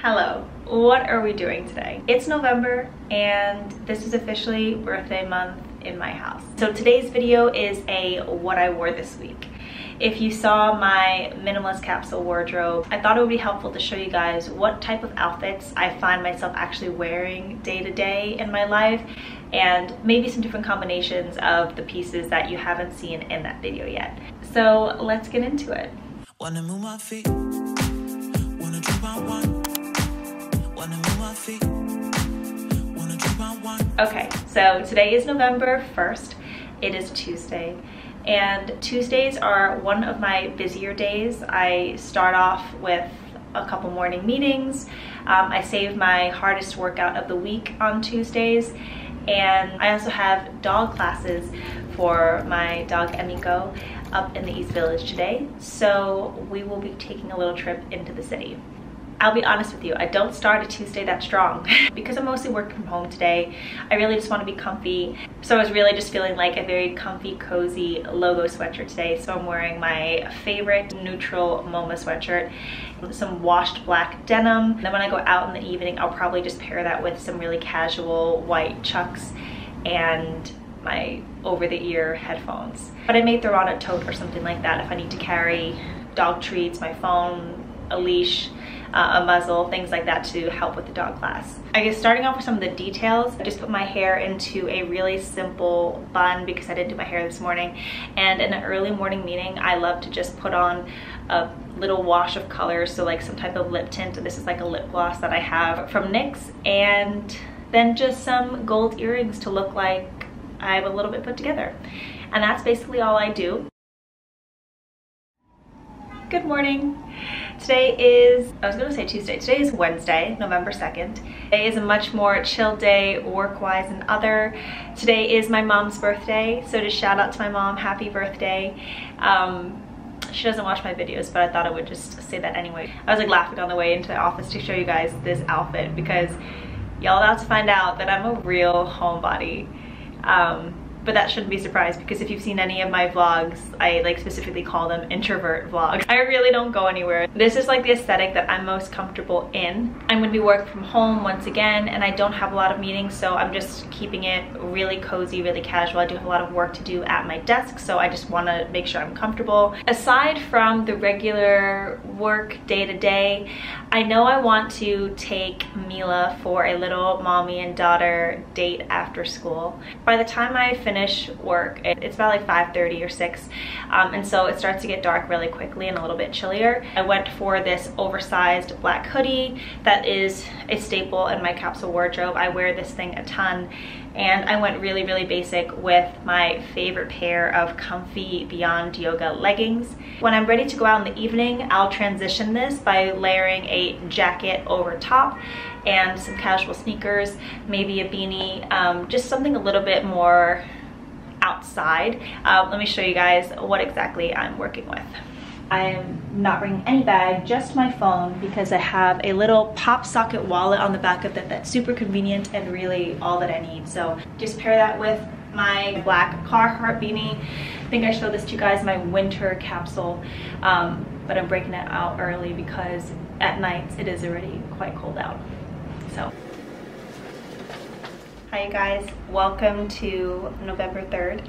Hello, what are we doing today? It's November and this is officially birthday month in my house. So today's video is a what I wore this week. If you saw my minimalist capsule wardrobe, I thought it would be helpful to show you guys what type of outfits I find myself actually wearing day to day in my life and maybe some different combinations of the pieces that you haven't seen in that video yet. So let's get into it. Okay, so today is November 1st. It is Tuesday. And Tuesdays are one of my busier days. I start off with a couple morning meetings. Um, I save my hardest workout of the week on Tuesdays. And I also have dog classes for my dog Emiko up in the East Village today. So we will be taking a little trip into the city. I'll be honest with you, I don't start a Tuesday that strong. because I'm mostly working from home today, I really just want to be comfy. So I was really just feeling like a very comfy, cozy logo sweatshirt today. So I'm wearing my favorite neutral MoMA sweatshirt, some washed black denim. Then when I go out in the evening, I'll probably just pair that with some really casual white chucks and my over-the-ear headphones. But I may throw on a tote or something like that if I need to carry dog treats, my phone, a leash, uh, a muzzle, things like that to help with the dog class. I guess starting off with some of the details, I just put my hair into a really simple bun because I didn't do my hair this morning. And in an early morning meeting, I love to just put on a little wash of colors, so like some type of lip tint. This is like a lip gloss that I have from NYX. And then just some gold earrings to look like I'm a little bit put together. And that's basically all I do. Good morning. Today is, I was gonna say Tuesday, today is Wednesday, November 2nd. Today is a much more chill day work-wise than other. Today is my mom's birthday, so to shout out to my mom, happy birthday. Um, she doesn't watch my videos, but I thought I would just say that anyway. I was like laughing on the way into the office to show you guys this outfit because y'all about to find out that I'm a real homebody. Um, but that shouldn't be surprised because if you've seen any of my vlogs, I like specifically call them introvert vlogs. I really don't go anywhere. This is like the aesthetic that I'm most comfortable in. I'm gonna be working from home once again and I don't have a lot of meetings so I'm just keeping it really cozy, really casual. I do have a lot of work to do at my desk so I just wanna make sure I'm comfortable. Aside from the regular work day to day, I know I want to take Mila for a little mommy and daughter date after school. By the time I finish finish work. It's about like 5.30 or 6 um, and so it starts to get dark really quickly and a little bit chillier. I went for this oversized black hoodie that is a staple in my capsule wardrobe. I wear this thing a ton and I went really, really basic with my favorite pair of comfy Beyond Yoga leggings. When I'm ready to go out in the evening, I'll transition this by layering a jacket over top and some casual sneakers, maybe a beanie, um, just something a little bit more outside. Uh, let me show you guys what exactly I'm working with. I'm not bringing any bag, just my phone because I have a little pop socket wallet on the back of it that's super convenient and really all that I need. So just pair that with my black Carhartt beanie. I think I showed this to you guys, my winter capsule, um, but I'm breaking it out early because at nights it is already quite cold out. So Hi you guys, welcome to November 3rd.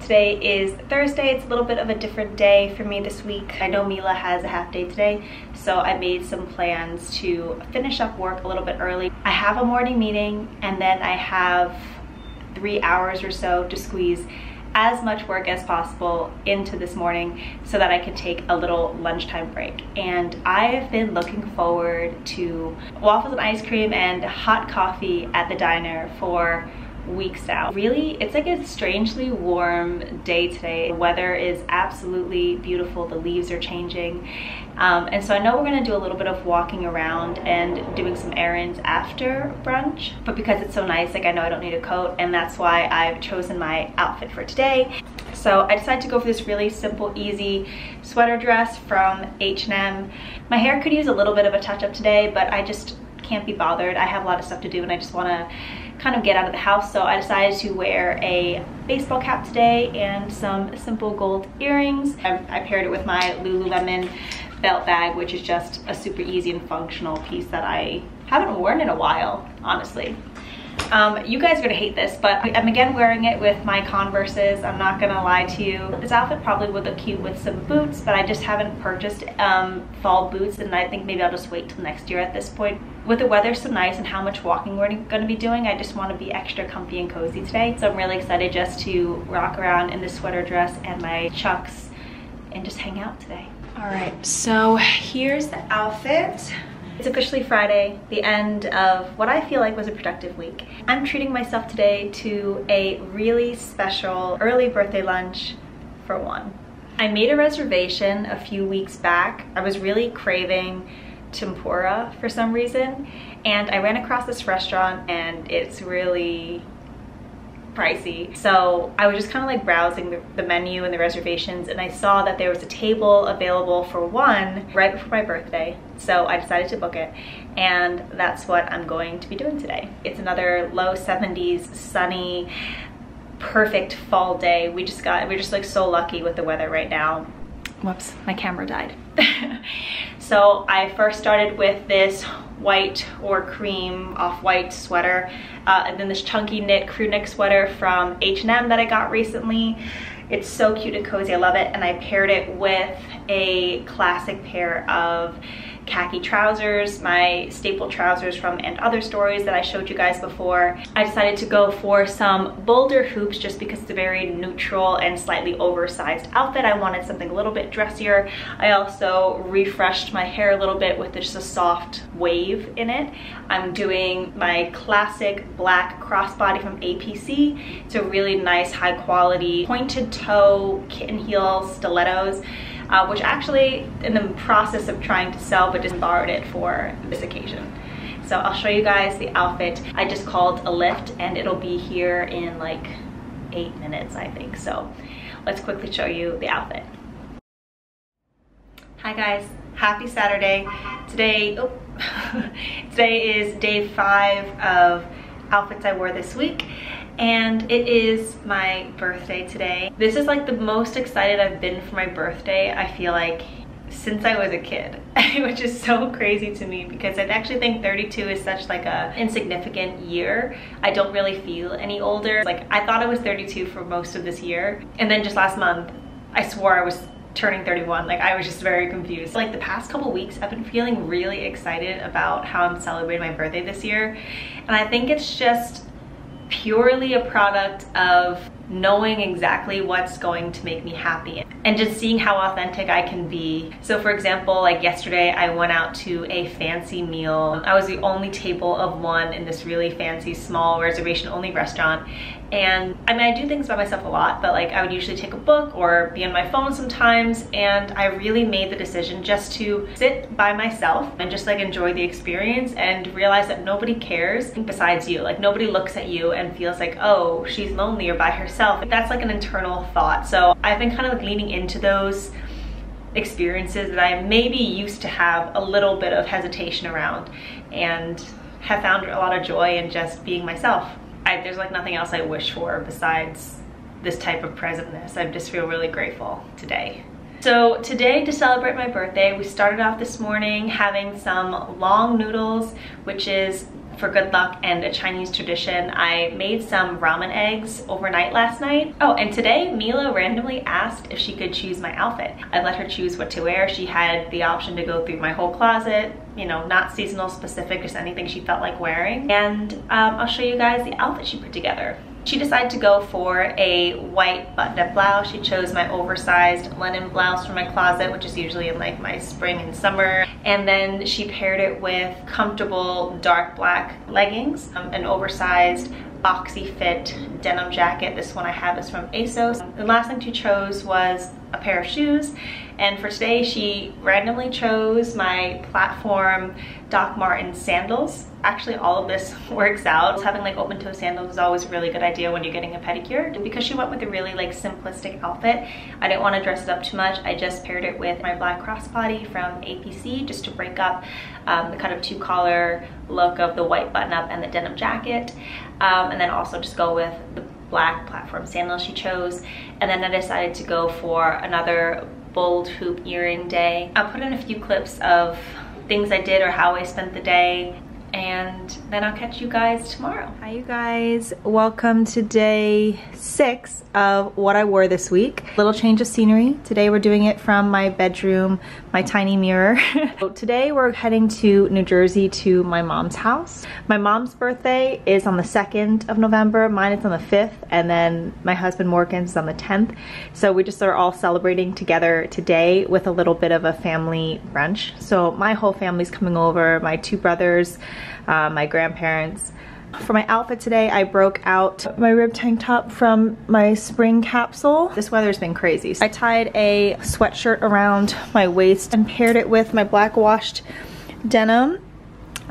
Today is Thursday, it's a little bit of a different day for me this week. I know Mila has a half day today, so I made some plans to finish up work a little bit early. I have a morning meeting and then I have three hours or so to squeeze as much work as possible into this morning so that I could take a little lunchtime break. And I have been looking forward to waffles and ice cream and hot coffee at the diner for weeks out. Really, it's like a strangely warm day today. The weather is absolutely beautiful. The leaves are changing. Um, and so I know we're gonna do a little bit of walking around and doing some errands after brunch, but because it's so nice, like I know I don't need a coat and that's why I've chosen my outfit for today. So I decided to go for this really simple, easy sweater dress from H&M. My hair could use a little bit of a touch up today, but I just can't be bothered. I have a lot of stuff to do and I just wanna kind of get out of the house. So I decided to wear a baseball cap today and some simple gold earrings. I, I paired it with my Lululemon belt bag, which is just a super easy and functional piece that I haven't worn in a while, honestly. Um, you guys are gonna hate this, but I'm again wearing it with my Converses. I'm not gonna lie to you. This outfit probably would look cute with some boots, but I just haven't purchased um, fall boots and I think maybe I'll just wait till next year at this point. With the weather so nice and how much walking we're gonna be doing, I just wanna be extra comfy and cozy today. So I'm really excited just to rock around in this sweater dress and my chucks and just hang out today. All right, so here's the outfit. It's officially Friday, the end of what I feel like was a productive week. I'm treating myself today to a really special early birthday lunch for one. I made a reservation a few weeks back. I was really craving tempura for some reason and I ran across this restaurant and it's really pricey. So I was just kind of like browsing the, the, menu and the reservations and I saw that there was a table available for one right before my birthday. So I decided to book it and that's what I'm going to be doing today. It's another low 70s, sunny, perfect fall day. We just got, we're just like so lucky with the weather right now. Whoops, my camera died. so I first started with this white or cream off-white sweater uh, and then this chunky knit crew neck sweater from H&M that I got recently. It's so cute and cozy, I love it. And I paired it with a classic pair of khaki trousers, my staple trousers from And Other Stories that I showed you guys before. I decided to go for some bolder hoops just because it's a very neutral and slightly oversized outfit. I wanted something a little bit dressier. I also refreshed my hair a little bit with just a soft wave in it. I'm doing my classic black crossbody from APC. It's a really nice high quality pointed toe kitten heel stilettos uh, which actually in the process of trying to sell, but just borrowed it for this occasion. So I'll show you guys the outfit. I just called a Lyft and it'll be here in like eight minutes, I think. So let's quickly show you the outfit. Hi guys, happy Saturday. Today, oh, today is day five of outfits I wore this week and it is my birthday today. This is like the most excited I've been for my birthday, I feel like, since I was a kid, which is so crazy to me because I actually think 32 is such like a insignificant year. I don't really feel any older. Like I thought I was 32 for most of this year. And then just last month, I swore I was turning 31 like I was just very confused like the past couple weeks I've been feeling really excited about how I'm celebrating my birthday this year and I think it's just purely a product of knowing exactly what's going to make me happy and just seeing how authentic I can be. So for example, like yesterday I went out to a fancy meal. I was the only table of one in this really fancy small reservation only restaurant and I mean, I do things by myself a lot, but like I would usually take a book or be on my phone sometimes. And I really made the decision just to sit by myself and just like enjoy the experience and realize that nobody cares besides you. Like nobody looks at you and feels like, oh, she's lonely or by herself. That's like an internal thought. So I've been kind of like leaning into those experiences that I maybe used to have a little bit of hesitation around and have found a lot of joy in just being myself. I, there's like nothing else I wish for besides this type of presentness. I just feel really grateful today. So today to celebrate my birthday, we started off this morning having some long noodles, which is for good luck and a Chinese tradition. I made some ramen eggs overnight last night. Oh, and today Mila randomly asked if she could choose my outfit. I let her choose what to wear. She had the option to go through my whole closet, you know, not seasonal specific, just anything she felt like wearing. And um, I'll show you guys the outfit she put together. She decided to go for a white button-up blouse. She chose my oversized linen blouse from my closet, which is usually in like my spring and summer. And then she paired it with comfortable dark black leggings, um, an oversized boxy fit denim jacket. This one I have is from ASOS. The last thing she chose was a pair of shoes and for today she randomly chose my platform Doc Martens sandals. Actually all of this works out. Having like open toe sandals is always a really good idea when you're getting a pedicure. Because she went with a really like simplistic outfit, I didn't want to dress it up too much. I just paired it with my black crossbody from APC just to break up um, the kind of two collar look of the white button up and the denim jacket. Um, and then also just go with the black platform sandals she chose. And then I decided to go for another bold hoop earring day. I'll put in a few clips of things I did or how I spent the day and then I'll catch you guys tomorrow. Hi you guys, welcome to day six of what I wore this week. Little change of scenery. Today we're doing it from my bedroom, my tiny mirror. so today we're heading to New Jersey to my mom's house. My mom's birthday is on the 2nd of November, mine is on the 5th, and then my husband Morgan's is on the 10th. So we just are all celebrating together today with a little bit of a family brunch. So my whole family's coming over, my two brothers, uh, my grandparents. For my outfit today, I broke out my rib tank top from my spring capsule. This weather's been crazy. I tied a sweatshirt around my waist and paired it with my black washed denim.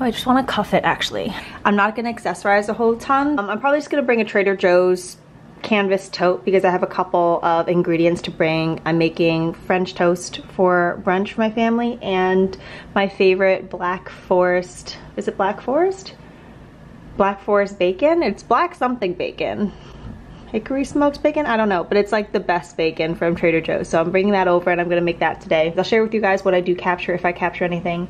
Oh, I just want to cuff it actually. I'm not going to accessorize a whole ton. Um, I'm probably just going to bring a Trader Joe's canvas tote because I have a couple of ingredients to bring. I'm making French toast for brunch for my family and my favorite Black Forest, is it Black Forest? Black Forest bacon. It's black something bacon. Hickory smoked bacon? I don't know, but it's like the best bacon from Trader Joe's. So I'm bringing that over and I'm gonna make that today. I'll share with you guys what I do capture if I capture anything.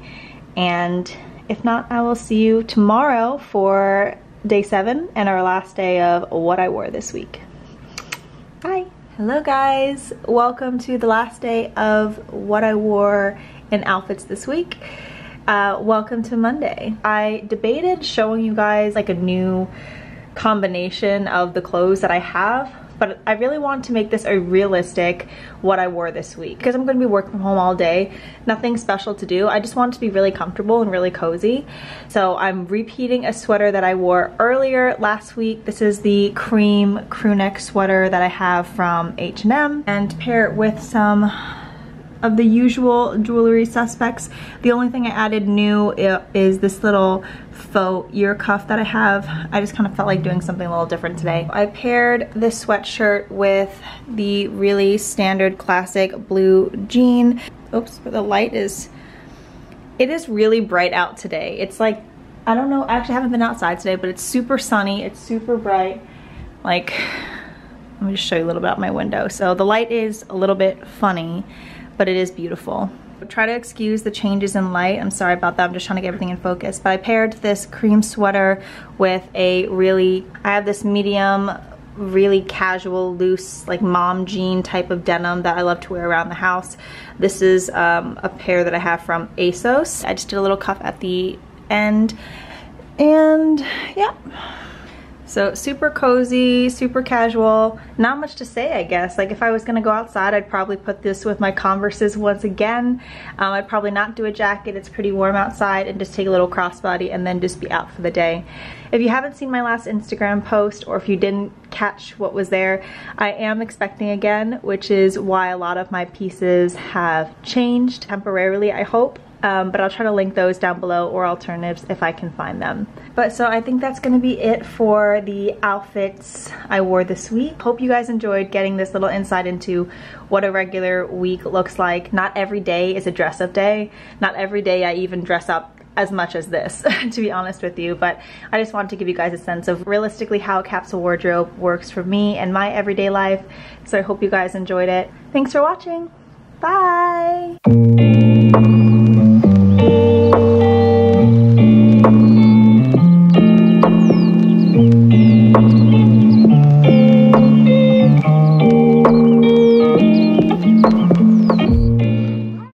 And if not, I will see you tomorrow for day seven and our last day of what I wore this week. Hi. Hello guys, welcome to the last day of what I wore in outfits this week. Uh, welcome to Monday. I debated showing you guys like a new combination of the clothes that I have but I really want to make this a realistic what I wore this week. Because I'm going to be working from home all day nothing special to do. I just want to be really comfortable and really cozy. So I'm repeating a sweater that I wore earlier last week. This is the cream crew neck sweater that I have from H&M and pair it with some of the usual jewelry suspects. The only thing I added new uh, is this little faux ear cuff that I have. I just kind of felt like doing something a little different today. I paired this sweatshirt with the really standard classic blue jean. Oops, but the light is, it is really bright out today. It's like, I don't know, I actually haven't been outside today, but it's super sunny, it's super bright. Like, let me just show you a little bit out my window. So the light is a little bit funny but it is beautiful. Try to excuse the changes in light. I'm sorry about that. I'm just trying to get everything in focus. But I paired this cream sweater with a really, I have this medium really casual, loose, like mom jean type of denim that I love to wear around the house. This is um, a pair that I have from ASOS. I just did a little cuff at the end. And yeah, so super cozy, super casual, not much to say I guess. Like if I was gonna go outside, I'd probably put this with my Converses once again. Um, I'd probably not do a jacket, it's pretty warm outside, and just take a little crossbody and then just be out for the day. If you haven't seen my last Instagram post or if you didn't catch what was there, I am expecting again, which is why a lot of my pieces have changed temporarily, I hope um, but I'll try to link those down below or alternatives if I can find them. But so I think that's gonna be it for the outfits I wore this week. Hope you guys enjoyed getting this little insight into what a regular week looks like. Not every day is a dress up day. Not every day I even dress up as much as this, to be honest with you. But I just wanted to give you guys a sense of realistically how a capsule wardrobe works for me and my everyday life. So I hope you guys enjoyed it. Thanks for watching. Bye.